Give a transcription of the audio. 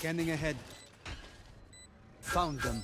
Scanning ahead. Found them.